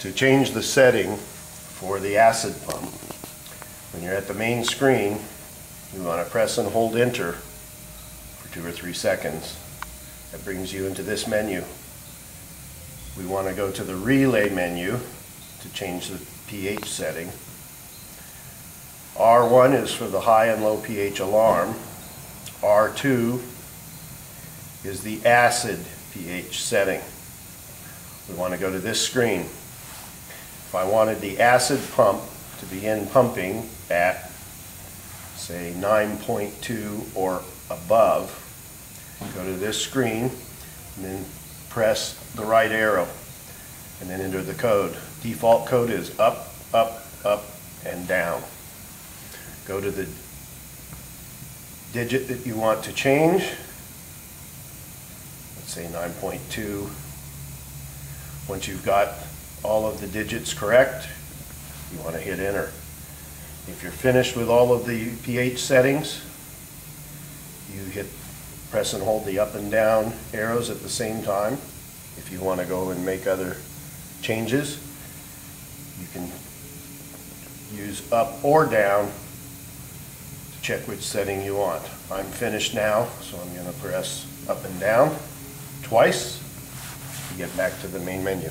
to change the setting for the acid pump, when you're at the main screen, you want to press and hold enter for two or three seconds. That brings you into this menu. We want to go to the relay menu to change the pH setting. R1 is for the high and low pH alarm. R2 is the acid pH setting. We want to go to this screen. If I wanted the acid pump to begin pumping at, say, 9.2 or above, go to this screen and then press the right arrow and then enter the code. Default code is up, up, up, and down. Go to the digit that you want to change. Let's say 9.2. Once you've got all of the digits correct, you want to hit enter. If you're finished with all of the pH settings, you hit press and hold the up and down arrows at the same time. If you want to go and make other changes, you can use up or down to check which setting you want. I'm finished now, so I'm going to press up and down twice to get back to the main menu.